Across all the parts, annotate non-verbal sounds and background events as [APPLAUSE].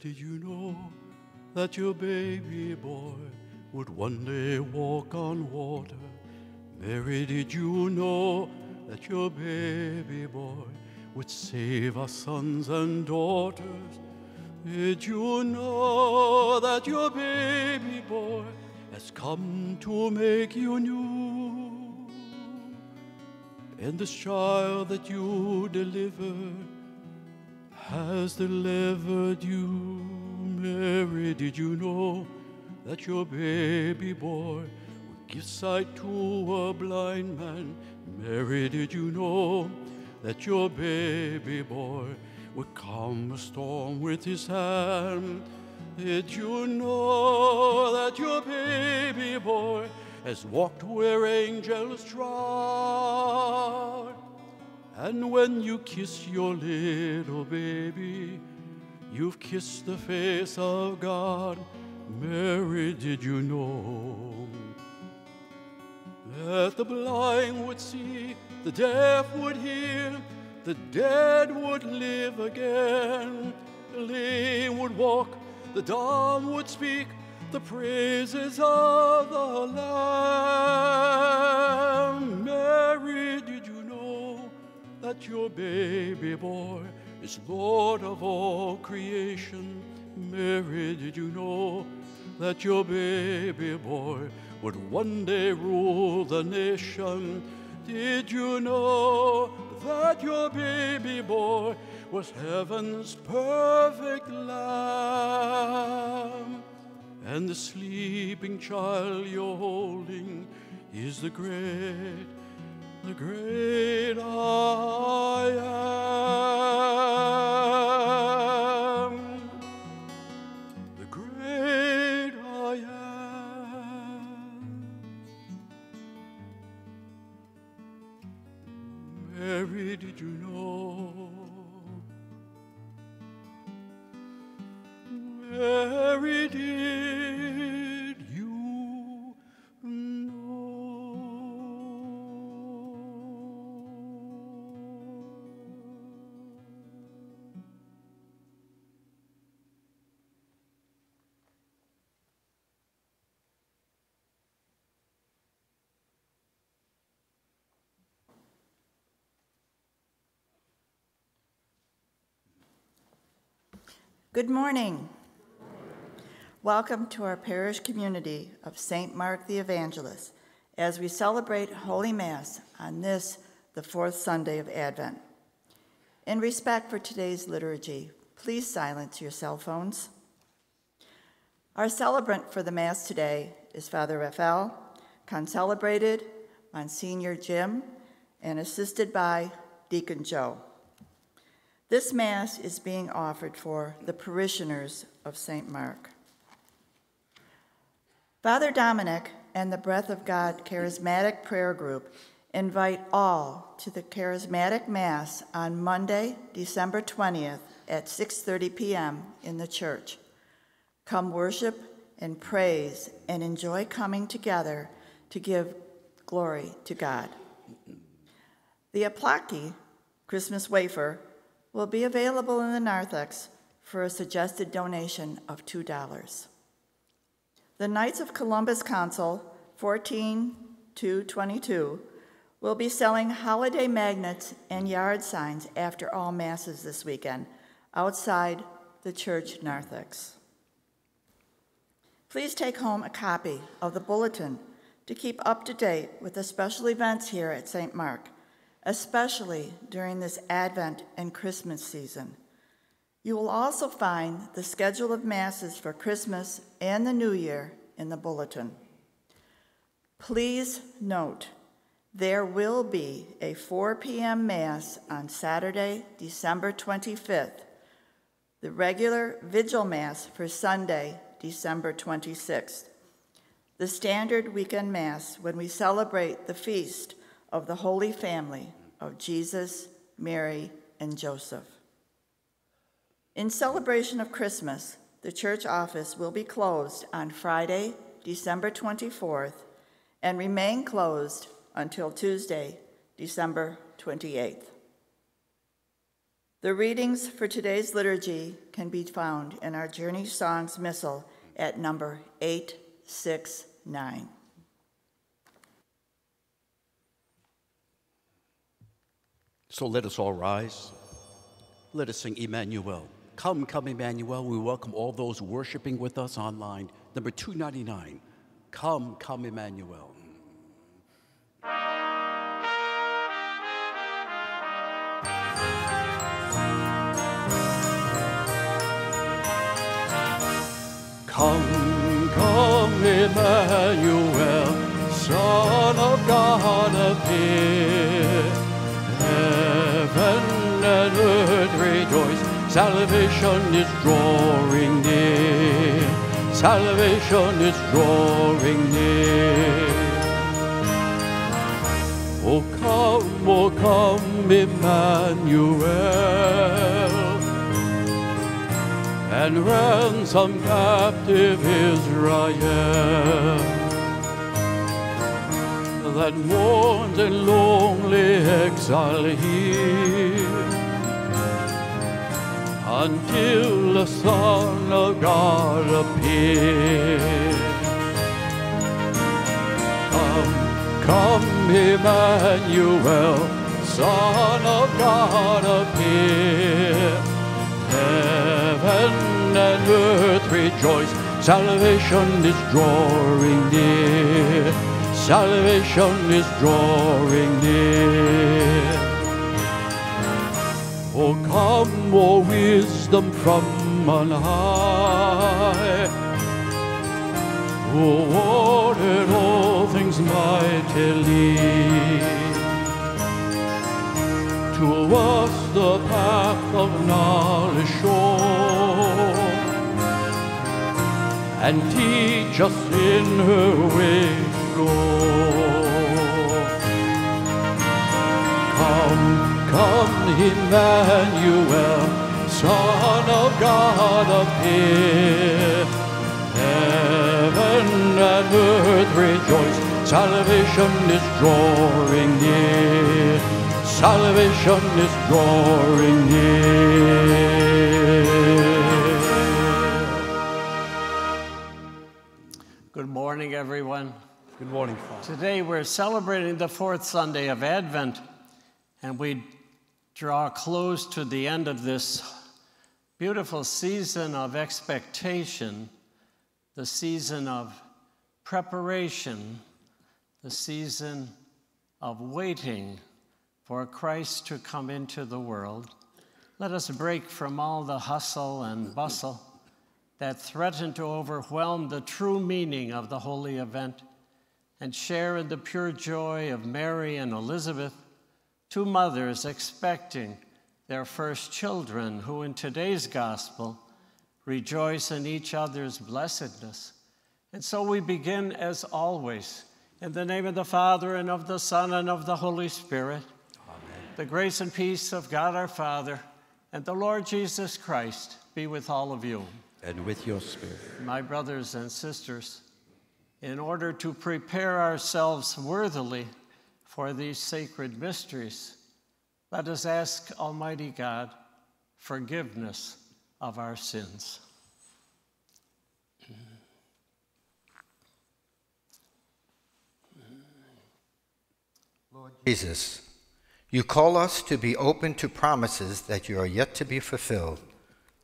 did you know that your baby boy would one day walk on water? Mary, did you know that your baby boy would save our sons and daughters? Did you know that your baby boy has come to make you new? And this child that you delivered has delivered you. Mary, did you know that your baby boy give sight to a blind man? Mary, did you know that your baby boy would calm a storm with his hand? Did you know that your baby boy has walked where angels trod? And when you kiss your little baby, you've kissed the face of God. Mary, did you know that the blind would see, the deaf would hear, the dead would live again, the lame would walk, the dumb would speak the praises of the Lamb? Mary, did you know that your baby boy is Lord of all creation? Mary, did you know that your baby boy would one day rule the nation? Did you know that your baby boy was heaven's perfect lamb? And the sleeping child you're holding is the great, the great I am. Good morning. Welcome to our parish community of St. Mark the Evangelist as we celebrate Holy Mass on this, the fourth Sunday of Advent. In respect for today's liturgy, please silence your cell phones. Our celebrant for the Mass today is Father Raphael, concelebrated Monsignor Jim, and assisted by Deacon Joe. This Mass is being offered for the parishioners of St. Mark. Father Dominic and the Breath of God Charismatic Prayer Group invite all to the Charismatic Mass on Monday, December 20th at 6:30 p.m. in the church. Come worship and praise and enjoy coming together to give glory to God. The Oplatki Christmas wafer will be available in the narthex for a suggested donation of $2. The Knights of Columbus Council 14 to 22 will be selling holiday magnets and yard signs after all masses this weekend outside the church narthex. Please take home a copy of the bulletin to keep up to date with the special events here at St. Mark, especially during this Advent and Christmas season. You will also find the schedule of Masses for Christmas and the New Year in the bulletin. Please note, there will be a 4 p.m. Mass on Saturday, December 25th, the regular Vigil Mass for Sunday, December 26th, the standard weekend Mass when we celebrate the feast of the Holy Family of Jesus, Mary, and Joseph. In celebration of Christmas, the church office will be closed on Friday, December 24th, and remain closed until Tuesday, December 28th. The readings for today's liturgy can be found in our Journeysongs Missal at number 869. So let us all rise. Let us sing Emmanuel. Come, come, Emmanuel. We welcome all those worshiping with us online. Number 299. Come, come, Emmanuel. Come, come, Emmanuel, Son of God, appear. Salvation is drawing near. Salvation is drawing near. Oh, come, oh, come, Emmanuel and ransom captive Israel that mourns in lonely exile here until the Son of God appear. Come, come, Emmanuel, Son of God appear. Heaven and earth rejoice, salvation is drawing near. Salvation is drawing near. Oh, come, oh, wisdom from on high, oh, who ordered all things mightily. To us the path of knowledge show and teach us in her way to go. Come, come, Emmanuel, Son of God, appear. Heaven and earth rejoice, salvation is drawing near salvation is drawing near. Good morning, everyone. Good morning, Father. Today we're celebrating the fourth Sunday of Advent, and we draw close to the end of this beautiful season of expectation, the season of preparation, the season of waiting for Christ to come into the world. Let us break from all the hustle and bustle that threaten to overwhelm the true meaning of the holy event and share in the pure joy of Mary and Elizabeth, two mothers expecting their first children, who in today's gospel rejoice in each other's blessedness. And so we begin as always in the name of the Father and of the Son and of the Holy Spirit. The grace and peace of God our Father and the Lord Jesus Christ be with all of you. And with your spirit. My brothers and sisters, in order to prepare ourselves worthily for these sacred mysteries, let us ask Almighty God forgiveness of our sins. Lord Jesus, you call us to be open to promises that you are yet to be fulfilled.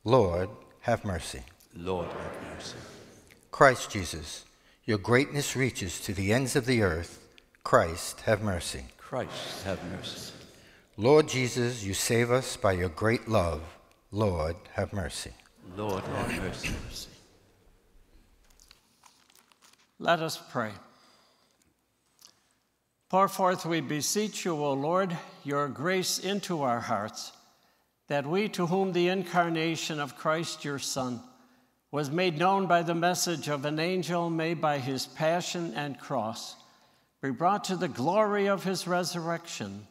Lord, have mercy. Lord, have mercy. Christ Jesus, your greatness reaches to the ends of the earth. Christ, have mercy. Christ, have mercy. Lord Jesus, you save us by your great love. Lord, have mercy. Lord, have mercy. Let us pray. Pour forth, we beseech you, O Lord, your grace into our hearts, that we, to whom the incarnation of Christ your Son was made known by the message of an angel, may by his passion and cross be brought to the glory of his resurrection,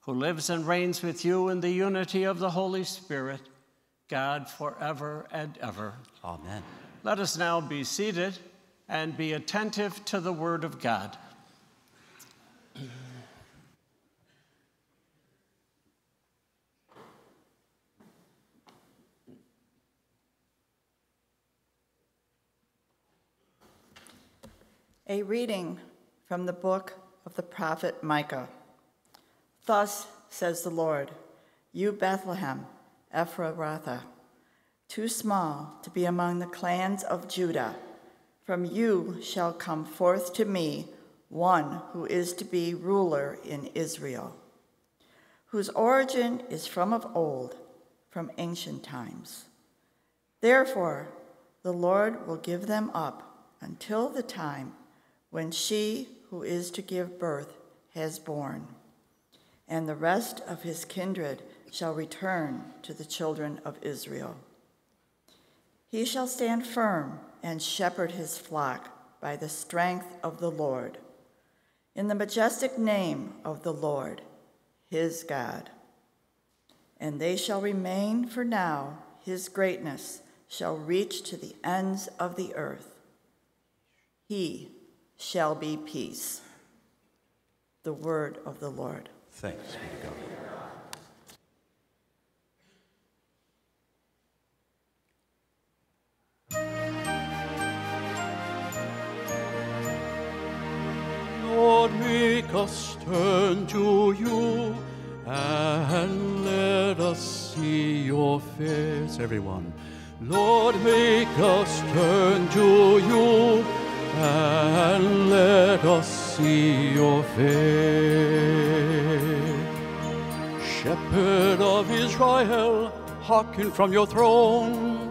who lives and reigns with you in the unity of the Holy Spirit, God forever and ever. Amen. Let us now be seated and be attentive to the word of God. A reading from the book of the prophet Micah. Thus says the Lord, You Bethlehem, Ephrathah, too small to be among the clans of Judah, from you shall come forth to me one who is to be ruler in Israel, whose origin is from of old, from ancient times. Therefore, the Lord will give them up until the time when she who is to give birth has born, and the rest of his kindred shall return to the children of Israel. He shall stand firm and shepherd his flock by the strength of the Lord, in the majestic name of the Lord, his God. And they shall remain for now, his greatness shall reach to the ends of the earth. He shall be peace. The word of the Lord. Thanks be to God. Lord, make us turn to you and let us see your face, everyone. Lord, make us turn to you and let us see your face. Shepherd of Israel, hearken from your throne.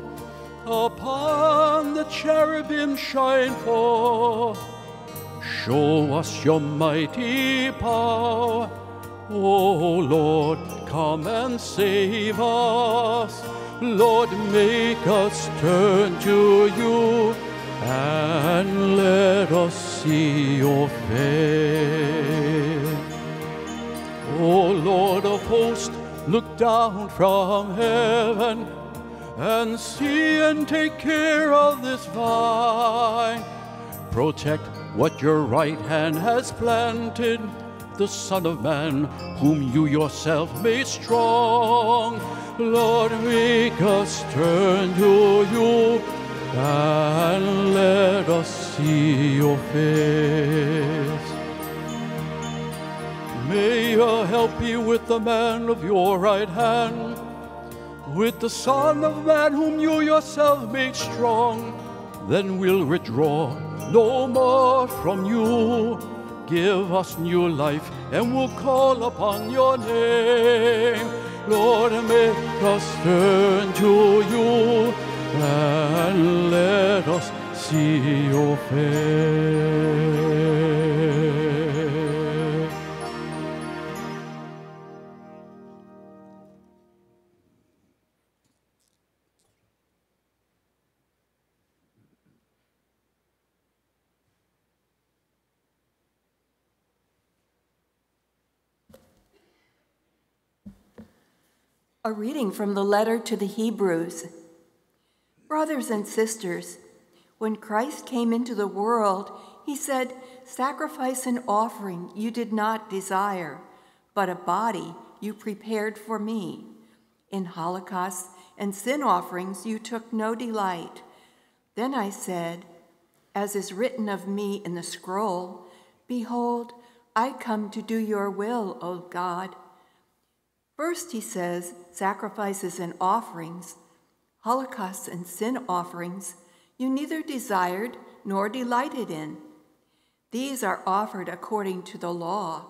Upon the cherubim shine forth. Show us your mighty power. O Lord, come and save us. Lord, make us turn to you and let us see your face. O Lord of hosts, look down from heaven and see and take care of this vine. Protect what your right hand has planted, the Son of Man, whom you yourself made strong. Lord, make us turn to you and let us see your face. May your help be with the man of your right hand, with the Son of Man whom you yourself made strong. Then we'll withdraw no more from you. Give us new life, and we'll call upon your name. Lord, make us turn to you and let us see your face. A reading from the letter to the Hebrews. Brothers and sisters, when Christ came into the world, he said, Sacrifice and offering you did not desire, but a body you prepared for me. In holocausts and sin offerings you took no delight. Then I said, As is written of me in the scroll, Behold, I come to do your will, O God. First, he says, sacrifices and offerings, holocausts and sin offerings, you neither desired nor delighted in. These are offered according to the law.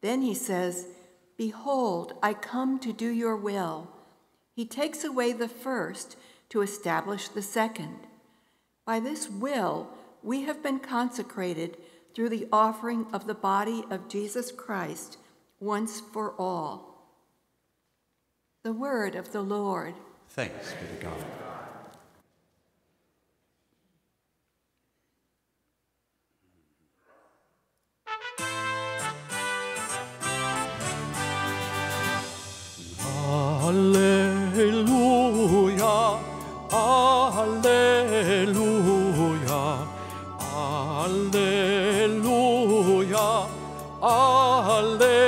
Then he says, Behold, I come to do your will. He takes away the first to establish the second. By this will, we have been consecrated through the offering of the body of Jesus Christ once for all. The word of the Lord. Thanks be to God. Alleluia, Alleluia, Alleluia, Alleluia,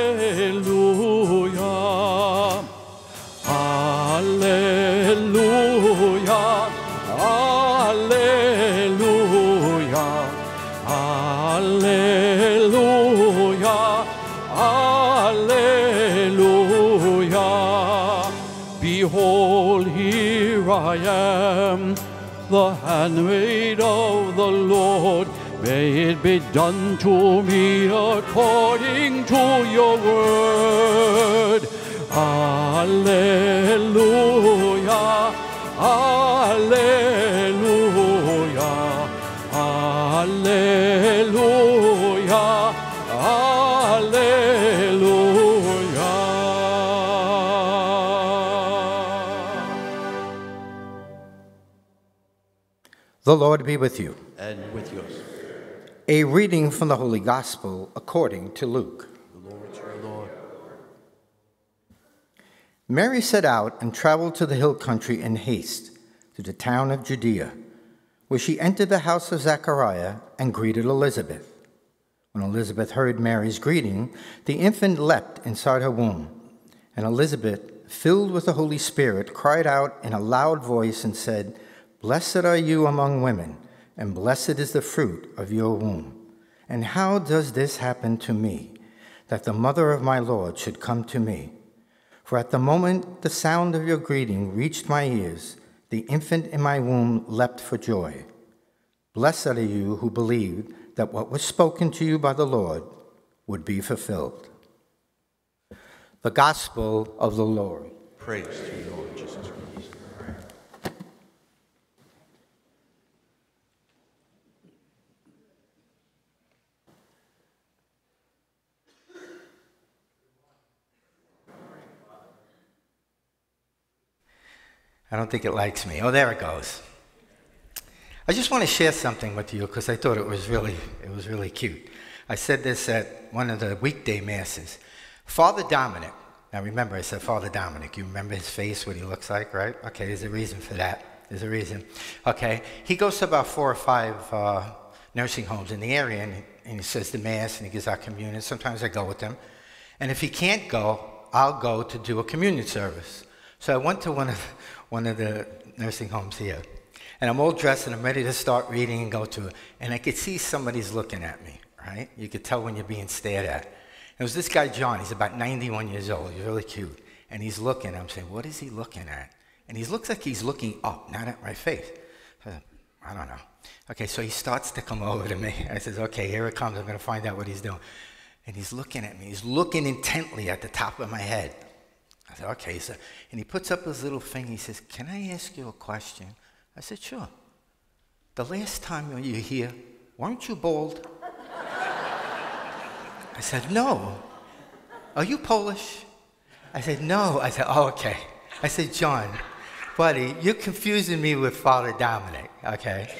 I am, the handmaid of the Lord. May it be done to me according to your word. Alleluia, Alleluia, The Lord be with you. And with yours, A reading from the Holy Gospel according to Luke. the Lord, your Lord. Mary set out and traveled to the hill country in haste to the town of Judea, where she entered the house of Zechariah and greeted Elizabeth. When Elizabeth heard Mary's greeting, the infant leapt inside her womb, and Elizabeth, filled with the Holy Spirit, cried out in a loud voice and said, Blessed are you among women, and blessed is the fruit of your womb. And how does this happen to me, that the mother of my Lord should come to me? For at the moment the sound of your greeting reached my ears, the infant in my womb leapt for joy. Blessed are you who believed that what was spoken to you by the Lord would be fulfilled. The Gospel of the Lord. Praise to you, Lord Jesus I don't think it likes me. Oh, there it goes. I just want to share something with you because I thought it was really, it was really cute. I said this at one of the weekday masses. Father Dominic. Now remember, I said Father Dominic. You remember his face, what he looks like, right? Okay, there's a reason for that. There's a reason. Okay, he goes to about four or five uh, nursing homes in the area, and, and he says the mass, and he gives out communion. Sometimes I go with him, and if he can't go, I'll go to do a communion service. So I went to one of one of the nursing homes here, and I'm all dressed and I'm ready to start reading and go to it, and I could see somebody's looking at me. Right? You could tell when you're being stared at. It was this guy John. He's about 91 years old. He's really cute, and he's looking. I'm saying, what is he looking at? And he looks like he's looking up, not at my face. I don't know. Okay, so he starts to come over to me. I says, okay, here it comes. I'm going to find out what he's doing. And he's looking at me. He's looking intently at the top of my head. I said, okay. So, and he puts up his little thing. He says, can I ask you a question? I said, sure. The last time you were here, weren't you bald? [LAUGHS] I said, no. Are you Polish? I said, no. I said, oh, okay. I said, John, buddy, you're confusing me with Father Dominic, okay?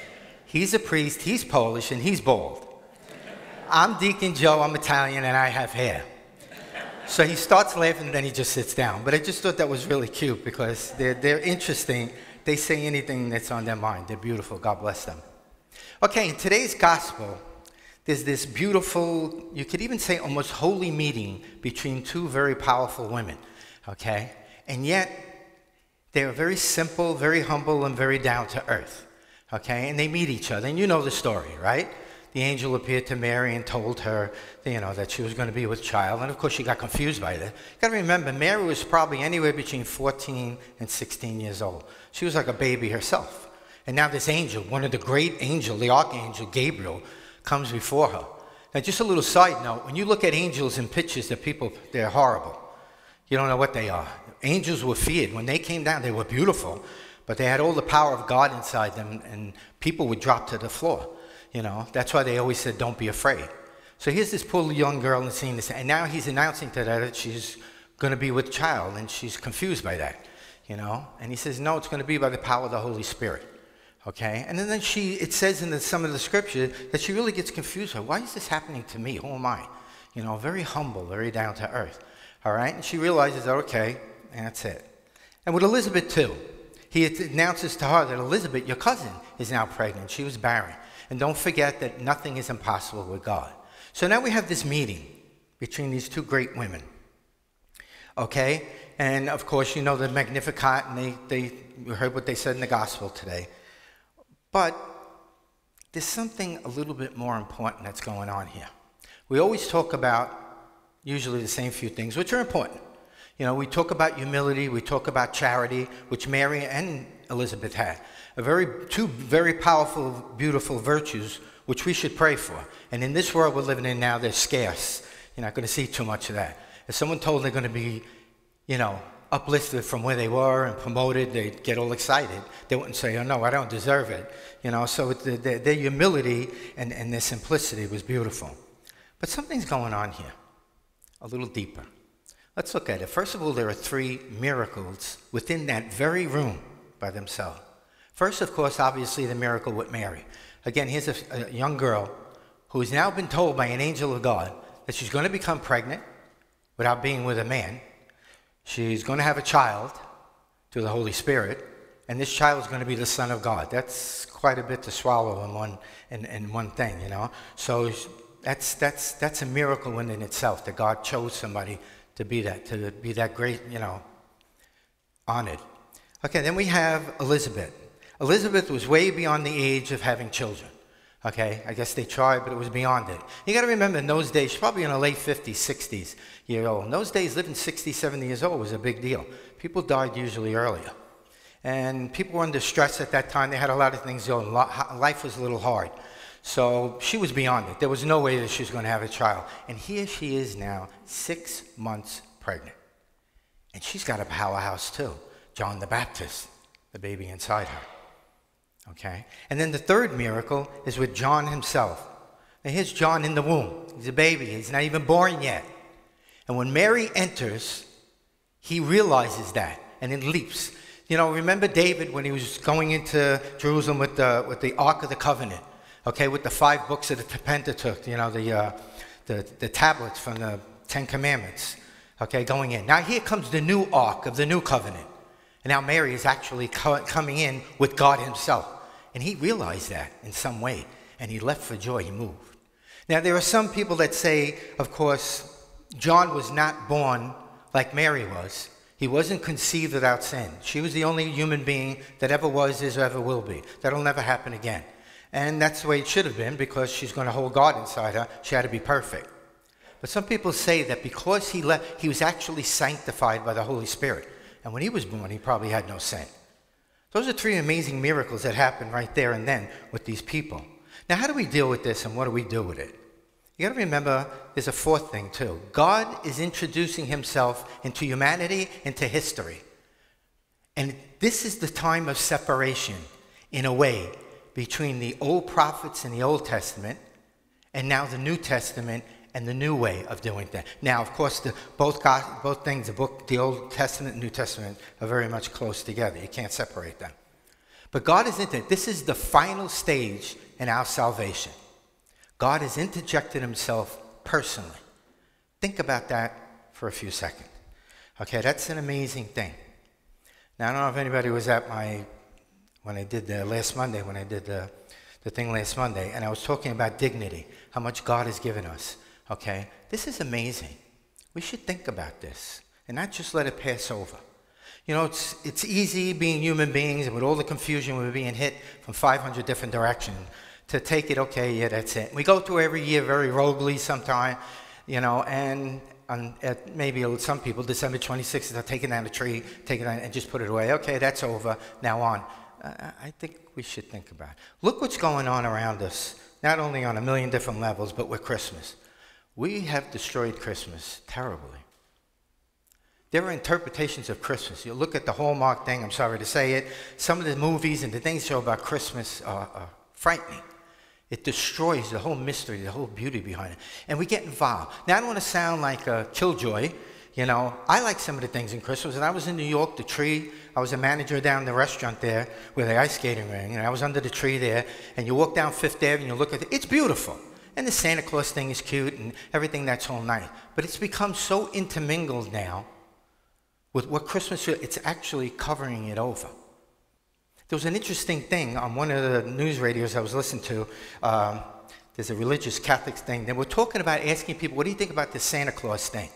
He's a priest, he's Polish, and he's bald. I'm Deacon Joe, I'm Italian, and I have hair. So he starts laughing, and then he just sits down. But I just thought that was really cute because they're, they're interesting. They say anything that's on their mind. They're beautiful. God bless them. Okay, in today's gospel, there's this beautiful, you could even say almost holy meeting between two very powerful women, okay? And yet, they're very simple, very humble, and very down to earth, okay? And they meet each other, and you know the story, right? The angel appeared to Mary and told her, you know, that she was going to be with child, and of course she got confused by that. You got to remember, Mary was probably anywhere between 14 and 16 years old. She was like a baby herself. And now this angel, one of the great angel, the archangel Gabriel, comes before her. Now, just a little side note: when you look at angels in pictures, they're people, they're horrible. You don't know what they are. Angels were feared. When they came down, they were beautiful, but they had all the power of God inside them, and people would drop to the floor. You know, that's why they always said, don't be afraid. So here's this poor young girl and seeing this, and now he's announcing to her that she's going to be with child, and she's confused by that, you know. And he says, no, it's going to be by the power of the Holy Spirit. Okay, and then she, it says in the, some of the scripture that she really gets confused. Why is this happening to me? Who am I? You know, very humble, very down to earth. All right, and she realizes, okay, and that's it. And with Elizabeth too, he announces to her that Elizabeth, your cousin, is now pregnant. She was barren. And don't forget that nothing is impossible with God. So now we have this meeting between these two great women. Okay? And of course, you know the Magnificat, and they, they you heard what they said in the gospel today. But there's something a little bit more important that's going on here. We always talk about usually the same few things, which are important. You know, we talk about humility, we talk about charity, which Mary and Elizabeth had. A very, two very powerful, beautiful virtues which we should pray for. And in this world we're living in now, they're scarce. You're not going to see too much of that. If someone told they're going to be, you know, uplifted from where they were and promoted, they'd get all excited. They wouldn't say, oh no, I don't deserve it. You know, so the, the, their humility and, and their simplicity was beautiful. But something's going on here, a little deeper. Let's look at it. First of all, there are three miracles within that very room by themselves. First, of course, obviously, the miracle with Mary. Again, here's a, a young girl who has now been told by an angel of God that she's going to become pregnant without being with a man. She's going to have a child through the Holy Spirit, and this child is going to be the Son of God. That's quite a bit to swallow in one, in, in one thing, you know? So that's, that's, that's a miracle in, itself that God chose somebody to be that, to be that great, you know, honored. Okay, then we have Elizabeth. Elizabeth was way beyond the age of having children. Okay, I guess they tried, but it was beyond it. You got to remember, in those days, she's probably in her late 50s, 60s year old. In those days, living 60, 70 years old was a big deal. People died usually earlier. And people were under stress at that time. They had a lot of things going. Life was a little hard. So she was beyond it. There was no way that she was going to have a child. And here she is now, six months pregnant. And she's got a powerhouse too John the Baptist, the baby inside her. Okay? And then the third miracle is with John himself. Now here's John in the womb. He's a baby, he's not even born yet. And when Mary enters, he realizes that and it leaps. You know, remember David when he was going into Jerusalem with the, with the Ark of the Covenant, okay, with the five books of the Pentateuch, you know, the, uh, the, the tablets from the Ten Commandments, okay, going in. Now here comes the new Ark of the New Covenant. And now Mary is actually co- coming in with God Himself. And he realized that in some way. And he left for joy. He moved. Now, there are some people that say, of course, John was not born like Mary was. He wasn't conceived without sin. She was the only human being that ever was, is, or ever will be. That'll never happen again. And that's the way it should have been because she's going to hold God inside her. She had to be perfect. But some people say that because he, left, he was actually sanctified by the Holy Spirit. And when he was born, he probably had no sin. Those are three amazing miracles that happened right there and then with these people. Now, how do we deal with this and what do we do with it? You got to remember there's a fourth thing too. God is introducing himself into humanity, into history. And this is the time of separation, in a way, between the old prophets in the Old Testament and now the New Testament and the new way of doing things. Now, of course, the, both, God, both things, the book, the Old Testament and New Testament, are very much close together. You can't separate them. But God is into. This is the final stage in our salvation. God has interjected himself personally. Think about that for a few seconds. Okay, that's an amazing thing. Now, I don't know if anybody was at my, when I did the last Monday, when I did the, the thing last Monday, and I was talking about dignity, how much God has given us. Okay? This is amazing. We should think about this and not just let it pass over. You know, it's, it's easy being human beings and with all the confusion we're being hit from 500 different directions to take it, okay, yeah, that's it. We go through every year very roguely sometime, you know, and at maybe some people, December 26th, they're taking down the tree, taking it down and just put it away. Okay, that's over, now on. Uh, I think we should think about it. Look what's going on around us, not only on a million different levels, but with Christmas. We have destroyed Christmas terribly. There are interpretations of Christmas. You look at the Hallmark thing, I'm sorry to say it. Some of the movies and the things show about Christmas are, are frightening. It destroys the whole mystery, the whole beauty behind it. And we get involved. Now, I don't want to sound like a killjoy. You know, I like some of the things in Christmas. And I was in New York, the tree. I was a manager down in the restaurant there with the ice skating ring. And I was under the tree there. And you walk down Fifth Avenue and you look at it. It's beautiful. And the Santa Claus thing is cute and everything that's all nice. But it's become so intermingled now with what Christmas is. It's actually covering it over. There was an interesting thing on one of the news radios I was listening to. Um, there's a religious Catholic thing. They were talking about asking people, what do you think about the Santa Claus thing?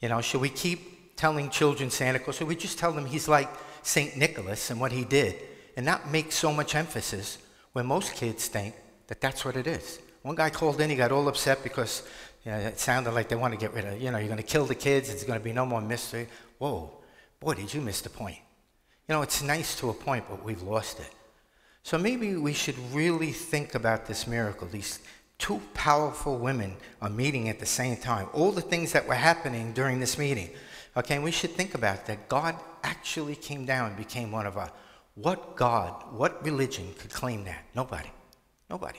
You know, should we keep telling children Santa Claus? Should we just tell them he's like St. Nicholas and what he did and not make so much emphasis when most kids think that that's what it is? One guy called in, he got all upset because you know, it sounded like they want to get rid of, you know, you're going to kill the kids, it's going to be no more mystery. Whoa, boy, did you miss the point. You know, it's nice to a point, but we've lost it. So maybe we should really think about this miracle. These two powerful women are meeting at the same time. All the things that were happening during this meeting. Okay, and we should think about that. God actually came down and became one of us. What God, what religion could claim that? Nobody. Nobody.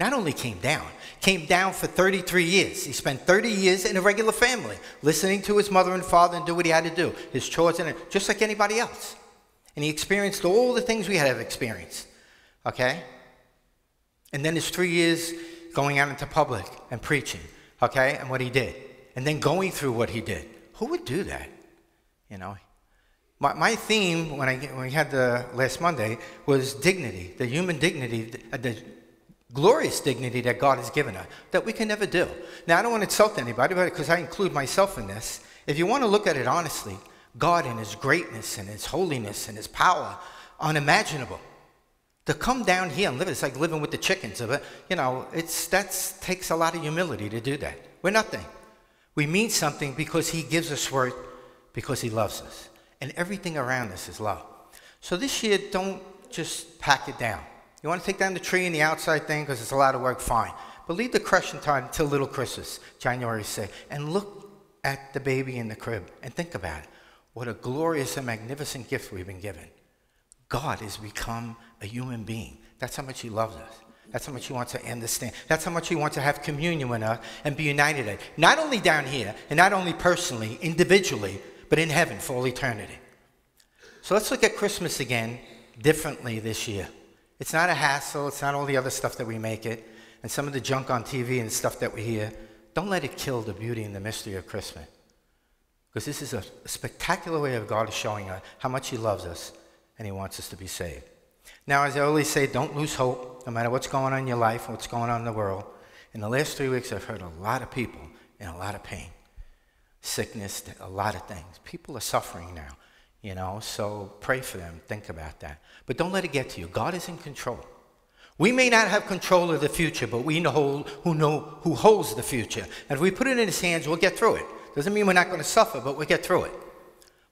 Not only came down, came down for 33 years. He spent 30 years in a regular family, listening to his mother and father and do what he had to do, his chores, and just like anybody else. And he experienced all the things we had experienced. Okay? And then his three years going out into public and preaching. Okay? And what he did. And then going through what he did. Who would do that? You know? My, my theme when, I, when we had the last Monday was dignity, the human dignity, the, the glorious dignity that God has given us that we can never do. Now, I don't want to insult anybody, but because I include myself in this, if you want to look at it honestly, God in His greatness and His holiness and His power, unimaginable. To come down here and live, it's like living with the chickens. Of it, you know, it's that takes a lot of humility to do that. We're nothing. We mean something because He gives us worth, because He loves us, and everything around us is love. So this year, don't just pack it down. You want to take down the tree and the outside thing because it's a lot of work, fine. But leave the crushing time until Little Christmas, January 6th, and look at the baby in the crib and think about it. What a glorious and magnificent gift we've been given. God has become a human being. That's how much He loves us. That's how much He wants to understand. That's how much He wants to have communion with us and be united in. Not only down here, and not only personally, individually, but in heaven for all eternity. So let's look at Christmas again differently this year. It's not a hassle, it's not all the other stuff that we make it, and some of the junk on TV and stuff that we hear. Don't let it kill the beauty and the mystery of Christmas. Because this is a spectacular way of God showing us how much He loves us and He wants us to be saved. Now, as I always say, don't lose hope, no matter what's going on in your life, what's going on in the world. In the last three weeks, I've heard a lot of people in a lot of pain, sickness, a lot of things. People are suffering now, you know, so pray for them, think about that. But don't let it get to you. God is in control. We may not have control of the future, but we know who know who holds the future. And if we put it in his hands, we'll get through it. Doesn't mean we're not going to suffer, but we'll get through it.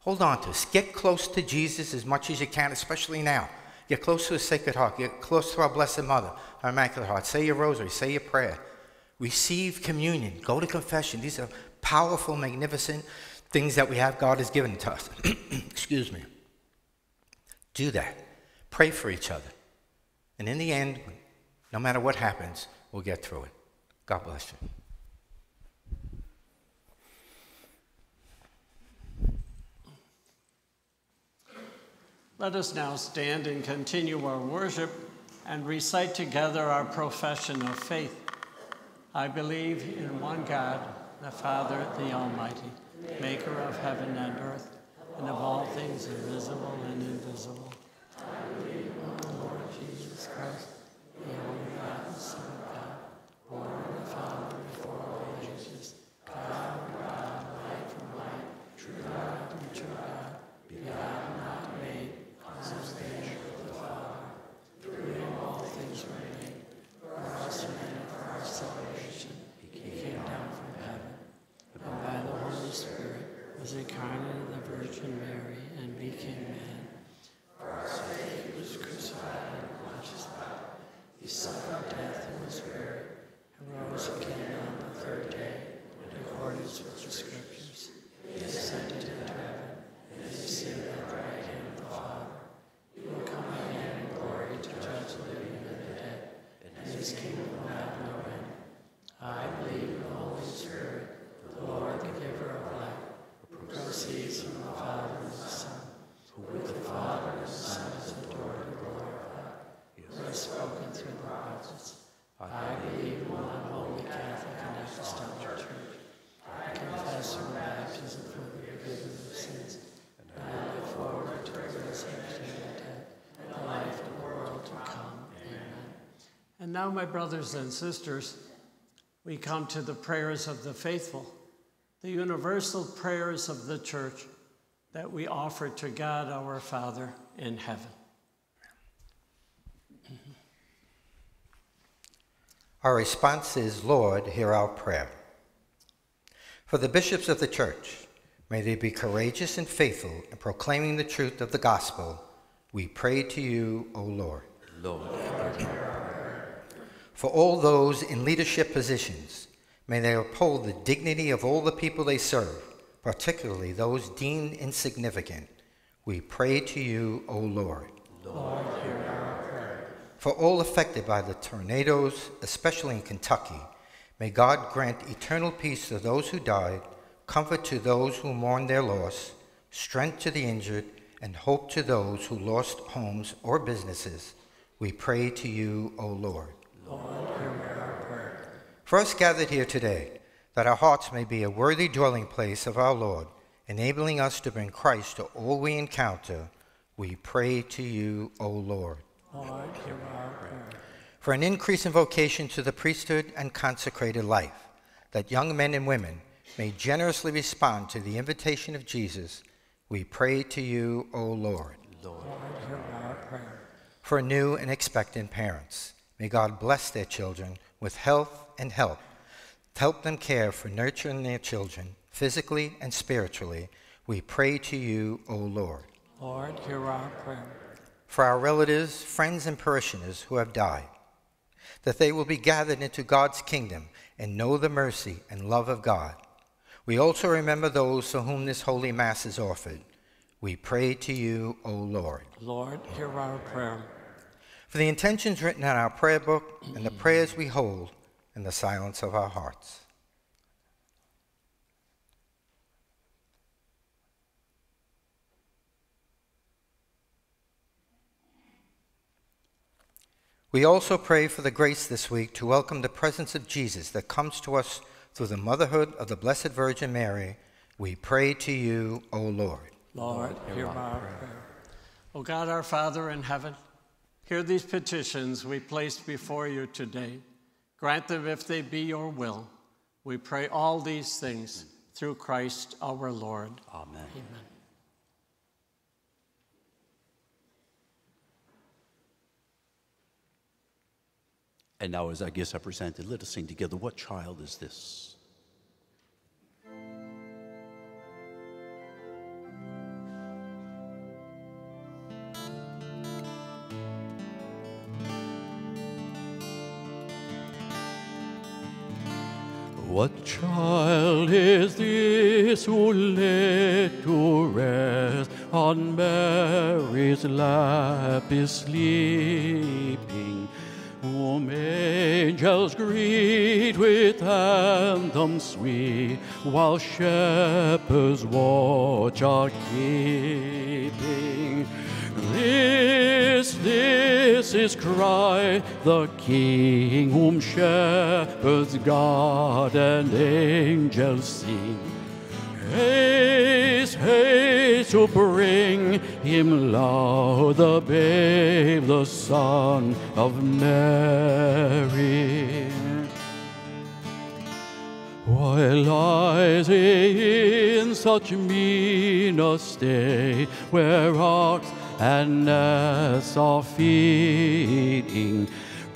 Hold on to us. Get close to Jesus as much as you can, especially now. Get close to his sacred heart. Get close to our Blessed Mother, our Immaculate Heart. Say your rosary. Say your prayer. Receive communion. Go to confession. These are powerful, magnificent things that we have God has given to us. [CLEARS THROAT] Excuse me. Do that. Pray for each other. And in the end, no matter what happens, we'll get through it. God bless you. Let us now stand and continue our worship and recite together our profession of faith. I believe in one God, the Father, the Almighty, maker of heaven and earth, and of all things visible and invisible. I believe in the Lord Jesus Christ, the only begotten Son of God, born of the Father before all ages, God from God, light from light, true God from true God, begotten, not made, consubstantial with the Father. Through him all things were made. For us and for our salvation, he came down from heaven, and by the Holy Spirit was incarnate of the Virgin Mary and became man. For our sake he was crucified and Pontius Pilate. He suffered death and was buried, and rose again on the third day, in accordance with the Scriptures. He ascended into heaven, and is seated at the right hand of the Father. He will come again in glory to judge the living and the dead, and his kingdom will have no end. I believe in the Holy Spirit, the Lord, the giver of life, who proceeds from the Father and the Son, who with the Father and the Son is adored and glorified, who has spoken through the prophets. I believe in one holy Catholic and apostolic church. I confess your baptism for the forgiveness of sins, and I look forward to the resurrection of the dead and the life of the world to come. Amen. And now, my brothers and sisters, we come to the prayers of the faithful, the universal prayers of the church that we offer to God our Father in heaven. Our response is, Lord, hear our prayer. For the bishops of the church, may they be courageous and faithful in proclaiming the truth of the gospel. We pray to you, O Lord. Lord, For all those in leadership positions, may they uphold the dignity of all the people they serve, particularly those deemed insignificant. We pray to you, O Lord. For all affected by the tornadoes, especially in Kentucky, may God grant eternal peace to those who died, comfort to those who mourn their loss, strength to the injured, and hope to those who lost homes or businesses. We pray to you, O Lord. For us gathered here today, that our hearts may be a worthy dwelling place of our Lord, enabling us to bring Christ to all we encounter, we pray to you, O Lord. For an increase in vocation to the priesthood and consecrated life, that young men and women may generously respond to the invitation of Jesus, we pray to you, O Lord. For new and expectant parents, may God bless their children with health and help. Help them care for nurturing their children physically and spiritually. We pray to you, O Lord. Lord, hear our prayer. For our relatives, friends, and parishioners who have died, that they will be gathered into God's kingdom and know the mercy and love of God. We also remember those to whom this holy Mass is offered. We pray to you, O Lord. Lord, hear our prayer. For the intentions written in our prayer book and the prayers we hold in the silence of our hearts. We also pray for the grace this week to welcome the presence of Jesus that comes to us through the motherhood of the Blessed Virgin Mary. We pray to you, O Lord. Lord, hear our prayer. O God, our Father in heaven, hear these petitions we place before you today. Grant them if they be your will. We pray all these things through Christ our Lord. Amen. Amen. And now, as our gifts are presented, let us sing together, What Child is This? What child is this who laid to rest on Mary's lap is sleeping? Whom angels greet with anthems sweet, while shepherds watch are keeping. This, this is Christ, the King, whom shepherds guard and angels sing. Haste, haste to bring him loud, the babe, the Son of Mary. Why lies he in such mean a state, where ox and ass are feeding?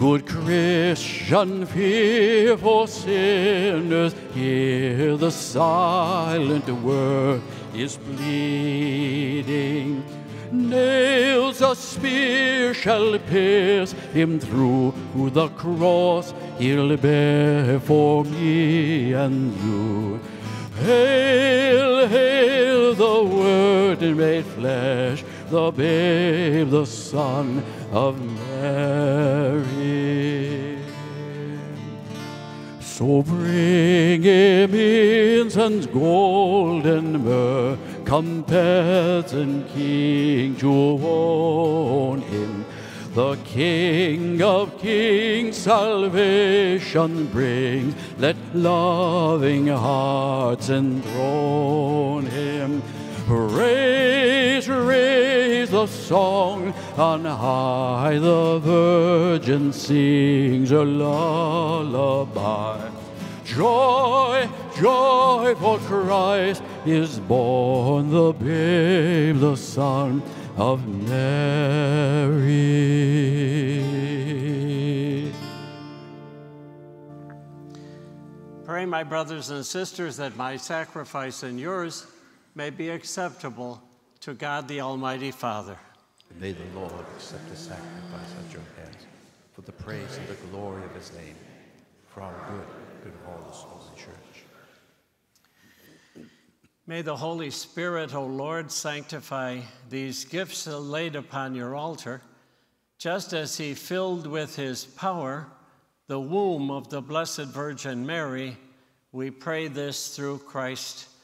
Good Christian, fear for sinners, hear the silent word is bleeding. Nails a spear shall pierce him through the cross he'll bear for me and you. Hail, hail the Word made flesh, the babe, the Son of Mary. So bring him incense, gold, and myrrh, come peasant king to own him. The King of kings salvation brings, let loving hearts enthrone him. Raise, raise the song on high, the Virgin sings a lullaby. Joy, joy, for Christ is born, the babe, the Son of Mary. pray, my brothers and sisters, that my sacrifice and yours may be acceptable to God the Almighty Father. And may the Lord accept the sacrifice at your hands for the praise and the glory of his name, for our good, good of all the souls in church. May the Holy Spirit, O Lord, sanctify these gifts laid upon your altar, just as he filled with his power the womb of the Blessed Virgin Mary. We pray this through Christ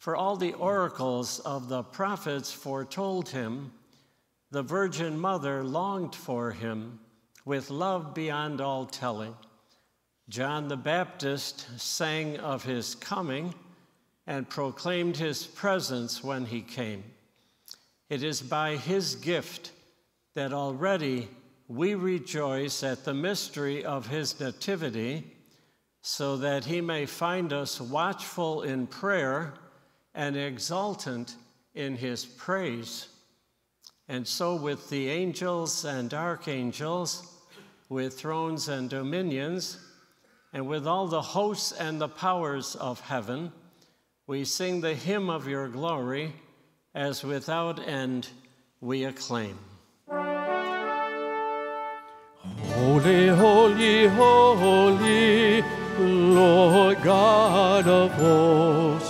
For all the oracles of the prophets foretold him, the Virgin Mother longed for him with love beyond all telling. John the Baptist sang of his coming and proclaimed his presence when he came. It is by his gift that already we rejoice at the mystery of his nativity, so that he may find us watchful in prayer and exultant in his praise. And so, with the angels and archangels, with thrones and dominions, and with all the hosts and the powers of heaven, we sing the hymn of your glory as without end we acclaim. Holy, holy, holy, Lord God of hosts.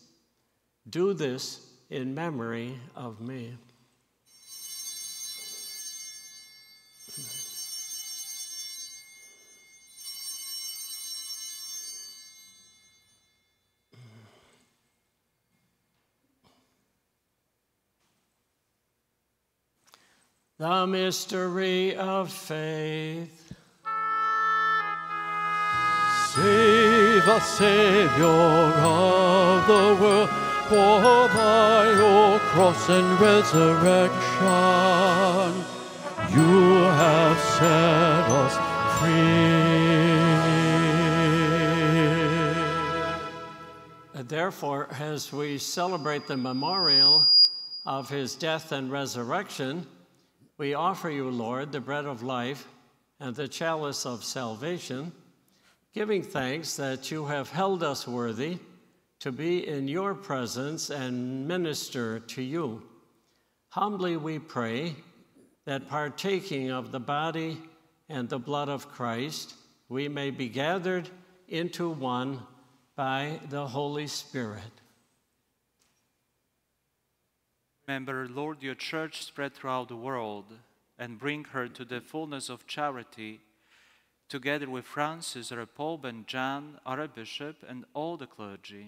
Do this in memory of me. The mystery of faith. Save us, Savior of the world, for by your cross and resurrection you have set us free. Therefore, as we celebrate the memorial of his death and resurrection, we offer you, Lord, the bread of life and the chalice of salvation, giving thanks that you have held us worthy to be in your presence and minister to you. Humbly we pray that partaking of the body and the blood of Christ, we may be gathered into one by the Holy Spirit. Remember, Lord, your church spread throughout the world and bring her to the fullness of charity, together with Francis, our Pope, and John, our Bishop, and all the clergy.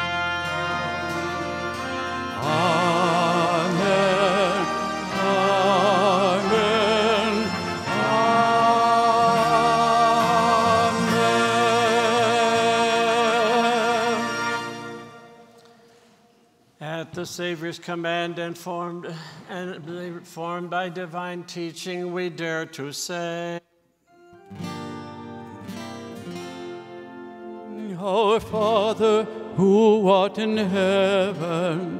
The Savior's command and formed and formed by divine teaching, we dare to say, Our Father, who art in heaven,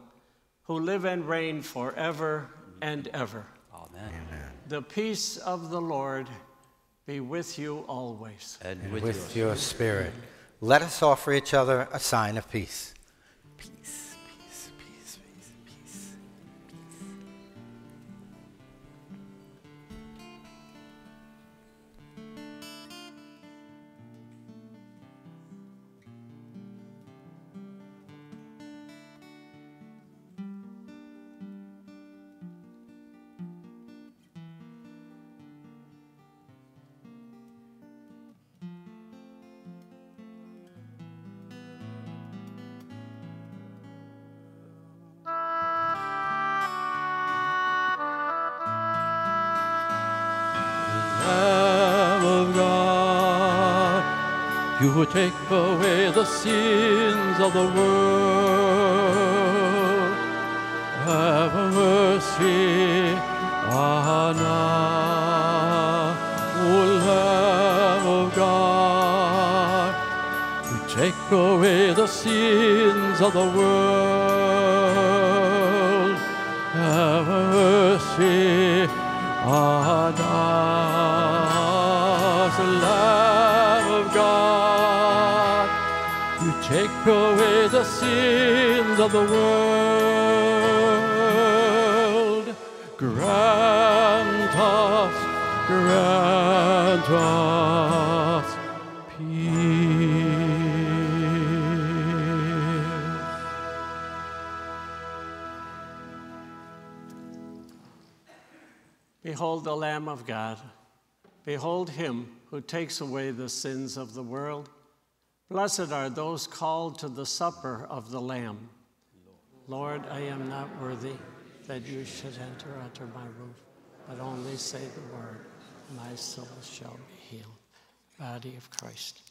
who live and reign forever and ever. Amen. The peace of the Lord be with you always. And And with, with your your spirit, let us offer each other a sign of peace. Peace, you who take away the sins of the world, have mercy on us. O Lamb of God, you take away the sins of the world, have mercy on us, the sins of the world. Grant us, grant us peace. Behold the Lamb of God. Behold him who takes away the sins of the world. Blessed are those called to the supper of the Lamb. Lord, I am not worthy that you should enter under my roof, but only say the word, my soul shall be healed. Body of Christ.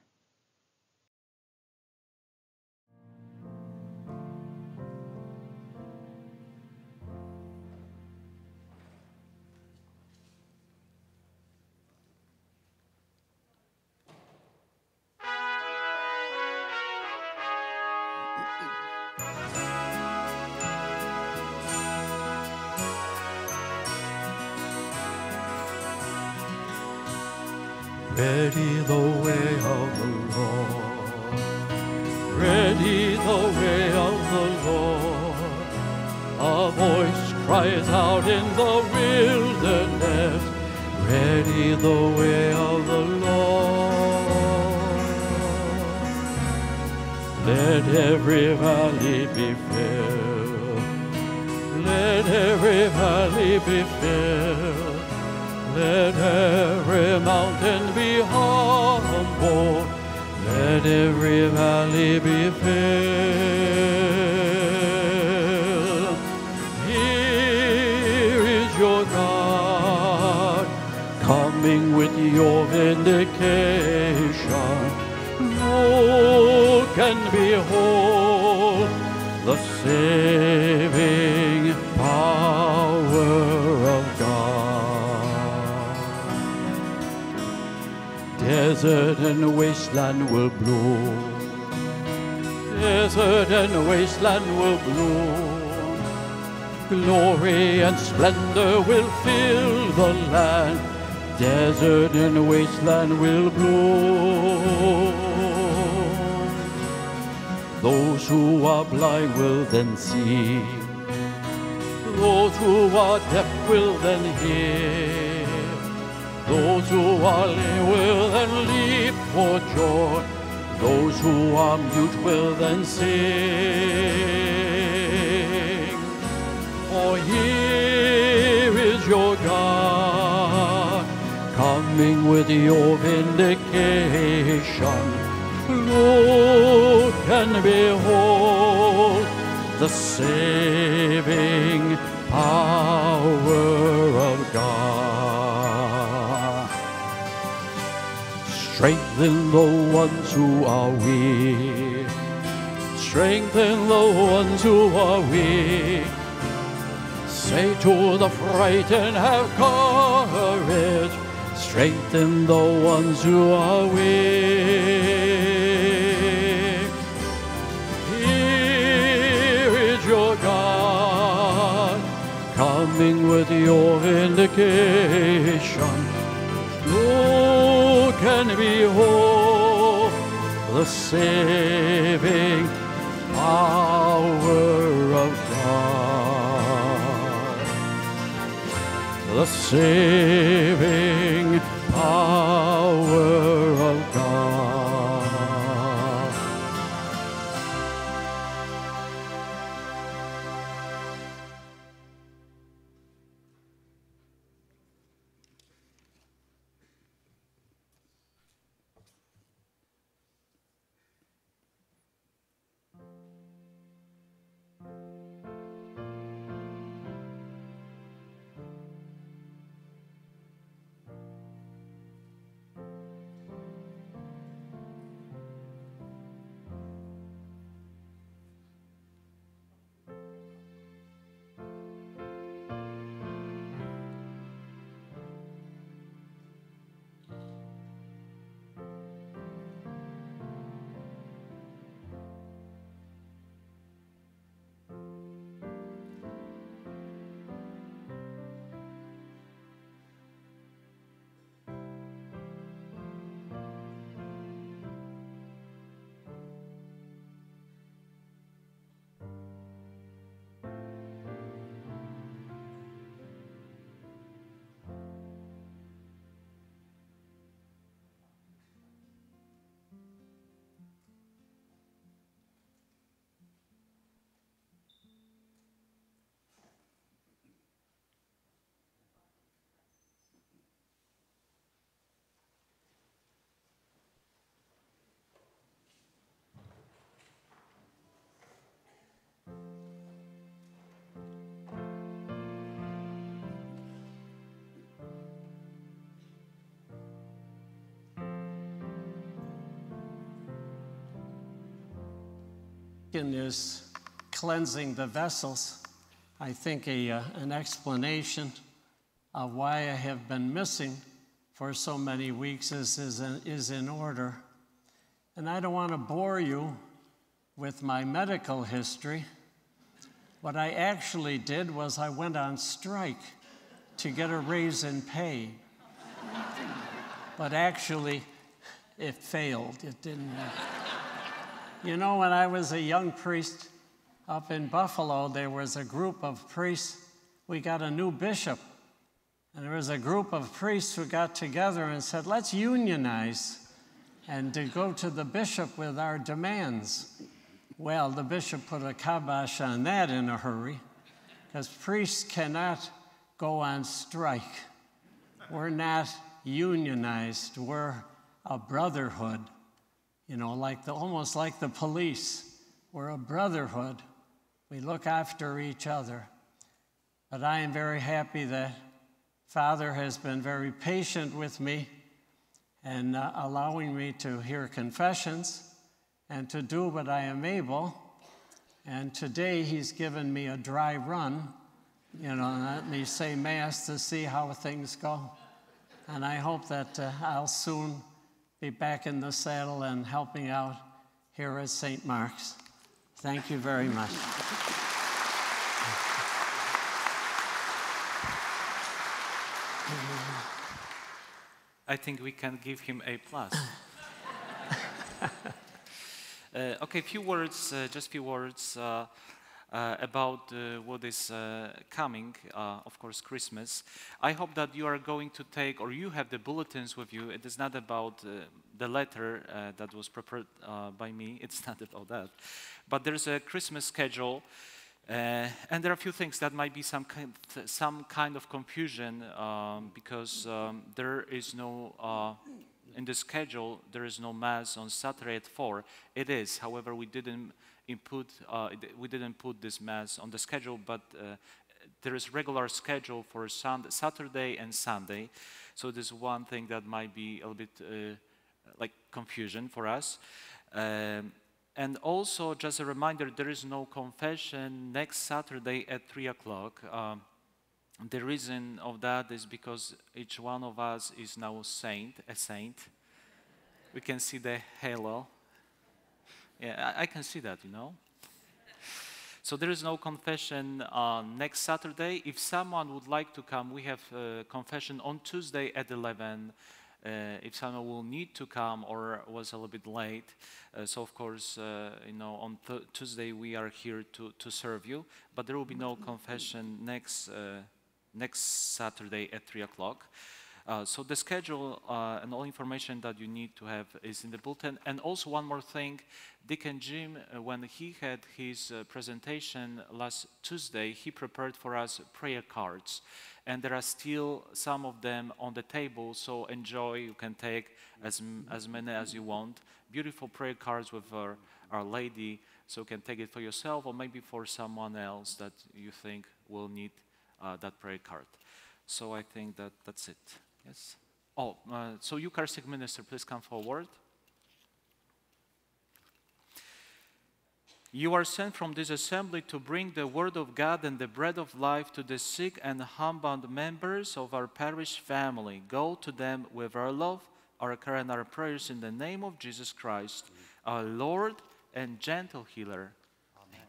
Ready the way of the Lord. Ready the way of the Lord. A voice cries out in the wilderness. Ready the way of the Lord. Let every valley be filled. Let every valley be filled. Let every mountain be humble. Let every valley be filled. Here is your God coming with your vindication. Look and behold Desert and wasteland will bloom. Desert and wasteland will bloom. Glory and splendor will fill the land. Desert and wasteland will bloom. Those who are blind will then see. Those who are deaf will then hear. Those who are lame will then leap for joy. Those who are mute will then sing. For here is your God coming with your vindication. Look and behold the saving power Strengthen the ones who are weak. Strengthen the ones who are weak. Say to the frightened, have courage. Strengthen the ones who are weak. Here is your God coming with your vindication. Look and behold the saving power of God. The saving is cleansing the vessels. I think a, uh, an explanation of why I have been missing for so many weeks is, is, in, is in order. And I don't want to bore you with my medical history. What I actually did was I went on strike to get a raise in pay. but actually, it failed. It didn't work. You know, when I was a young priest up in Buffalo, there was a group of priests. We got a new bishop, and there was a group of priests who got together and said, Let's unionize and to go to the bishop with our demands. Well, the bishop put a kibosh on that in a hurry, because priests cannot go on strike. We're not unionized, we're a brotherhood you know, like the, almost like the police. We're a brotherhood. We look after each other. But I am very happy that Father has been very patient with me and uh, allowing me to hear confessions and to do what I am able. And today he's given me a dry run, you know, let me say Mass to see how things go. And I hope that uh, I'll soon be back in the saddle and helping out here at St. Mark's. Thank you very much. I think we can give him a plus. [LAUGHS] uh, okay, few words, uh, just few words. Uh, uh, about uh, what is uh, coming, uh, of course, Christmas. I hope that you are going to take, or you have the bulletins with you. It is not about uh, the letter uh, that was prepared by me, [LAUGHS] it's not about that. But there's a Christmas schedule. And there are a few things that might be some kind, some kind of confusion um, because um, there is no, in the schedule, there is no mass on Saturday at 4. It is, however, we didn't input, uh, we didn't put this mass on the schedule, but uh, there is regular schedule for Saturday and Sunday. So this is one thing that might be a little bit uh, like confusion for us. Um, and also, just a reminder, there is no confession next Saturday at 3 o'clock. Um, the reason of that is because each one of us is now a saint, a saint. We can see the halo. Yeah, I, I can see that, you know. So there is no confession uh, next Saturday. If someone would like to come, we have uh, confession on Tuesday at 11 uh, if someone will need to come or was a little bit late. Uh, so of course, uh, you know, on Tuesday we are here to, to serve you, but there will be no confession next, next Saturday at 3 o'clock. Uh, so the schedule uh, and all information that you need to have is in the bulletin. And also one more thing, Dick and Jim, uh, when he had his presentation last Tuesday, he prepared for us prayer cards and there are still some of them on the table, so enjoy. You can take as, as many as you want. Beautiful prayer cards with our, our Lady, so you can take it for yourself or maybe for someone else that you think will need uh, that prayer card. So I think that that's it. Yes? Oh, uh, so Eucharistic Minister, please come forward. You are sent from this assembly to bring the word of God and the bread of life to the sick and humbled members of our parish family. Go to them with our love, our care, and our prayers in the name of Jesus Christ, our Lord and gentle healer. Amen.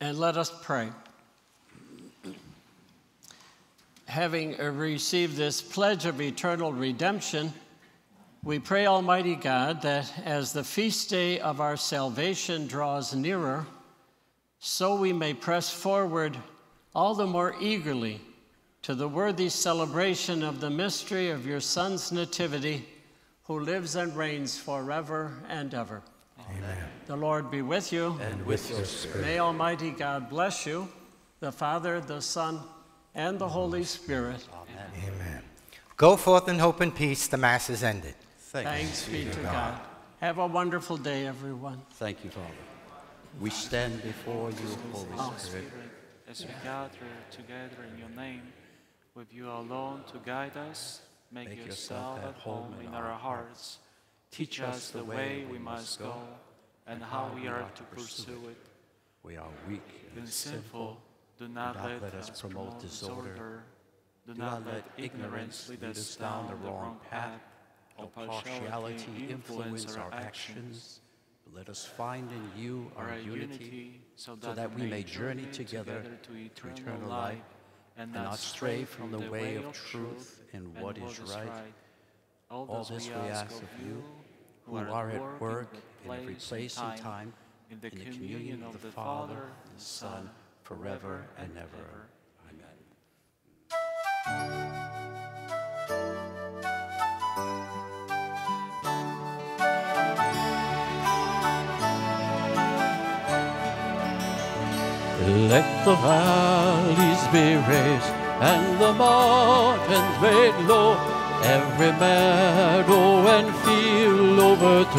And let us pray. Having uh, received this pledge of eternal redemption, we pray, Almighty God, that as the feast day of our salvation draws nearer, so we may press forward all the more eagerly to the worthy celebration of the mystery of your Son's nativity, who lives and reigns forever and ever. Amen. The Lord be with you. And with your spirit. May Almighty God bless you, the Father, the Son, and the Holy Spirit. Amen. Amen. Go forth in hope and peace. The Mass is ended. Thanks, Thanks be to God. God. Have a wonderful day, everyone. Thank you, Father. We stand before you, Holy oh, Spirit. As we gather together in your name, with you alone to guide us, make, make yourself at home in our hearts. Teach us the way we must go and how we are to pursue it. We are weak and sinful. Do not, do not let, us promote disorder. Do not let ignorance lead us down the wrong path or partiality influence our actions. Let us find in you our unity, so that, so that we may journey together to eternal life and not stray from the way of truth and what is right. All this we ask of you, who are at work in every place and time, in the communion of the Father, and the Son, forever and ever. Amen. Let the valleys be raised and the mountains made low, every meadow and field overturned.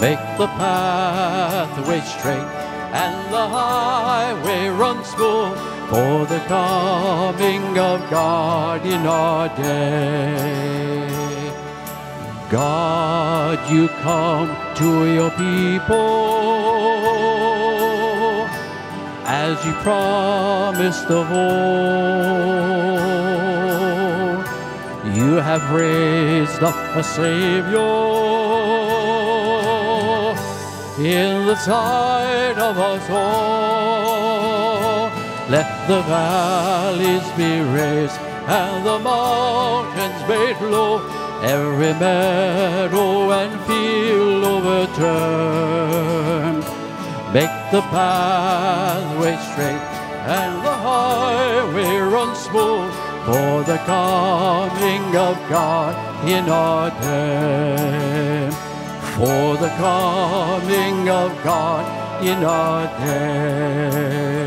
Make the pathway straight and the highway run smooth for the coming of God in our day. God, you come to your people as you promised of old. You have raised up a Savior in the sight of us all. Let the valleys be raised and the mountains made low every meadow and field overturned. Make the pathway straight and the highway run smooth for the coming of God in our day. For the coming of God in our day.